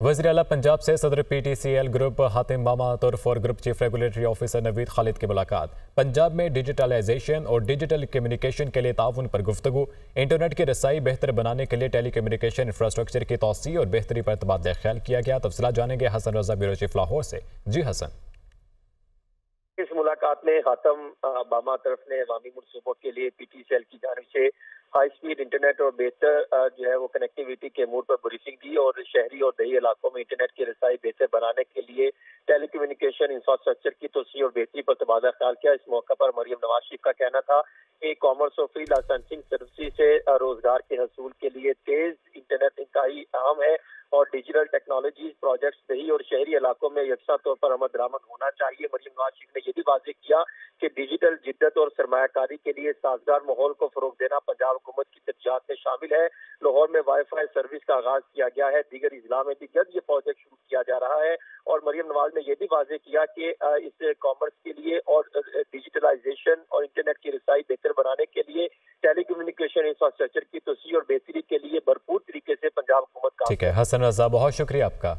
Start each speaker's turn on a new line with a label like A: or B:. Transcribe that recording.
A: वजी अला पंजाब से सदर P T C L group Hatim मामा तुर्फ और group chief regulatory officer Naveed Khalid की मुलाकात। पंजाब में डिजिटलाइजेशन और डिजिटल कम्युनिकेशन के लिए ताउन पर गुफ्तु इंटरनेट की रसाई बेहतर बनाने के लिए टेली कम्युनिकेशन इंफ्रास्ट्रक्चर की तोसी और बेहतरी पर तबादला ख्याल किया गया। तफसला जानेंगे हसन रजा, ब्यूरो चीफ लाहौर से। जी हसन।
B: इस मुलाकात में खातम बामा तरफ़ ने अवामी मनसूबों के लिए पी टी सी एल की जानब से हाई स्पीड इंटरनेट और बेहतर जो है वो कनेक्टिविटी के मूड पर ब्रीफिंग दी और शहरी और दही इलाकों में इंटरनेट की रसाई बेहतर बनाने के लिए टेली कम्युनिकेशन इंफ्रास्ट्रक्चर की तोसी और बेहतरी पर तबादला ख्याल किया। इस मौके पर मरियम नवाज़ शरीफ का कहना था ई कॉमर्स और फ्री लाइसेंसिंग सर्विस से रोज़गार के हसूल के लिए तेज इंटरनेट इंतहाई अहम है। और डिजिटल टेक्नोलॉजीज़ प्रोजेक्ट्स दही और शहरी इलाकों में यकसा तौर पर अमद दरामद होना चाहिए। मरीम नवाज़ शरीफ ने यह भी वाजे किया कि डिजिटल जिद्दत और सरमाकारी के लिए साजगार माहौल को फरोग देना पंजाब हुकूमत की तरजात में शामिल है। लाहौर में वाई फाई सर्विस का आगाज़ किया गया है। दीगर इजला में भी जल्द ये प्रोजेक्ट शुरू किया जा रहा है और मरियम नवाज़ ने यह भी वाजे किया कि इस कॉमर्स के लिए और डिजिटलाइजेशन और इंटरनेट की रसाई बेहतर बनाने के लिए टेली कम्युनिकेशन इंफ्रास्ट्रक्चर की तोसी और बेहतरी के लिए भरपूर तरीके से पंजाब हुकूमत
A: का ठीक है। हसन रजा बहुत शुक्रिया आपका।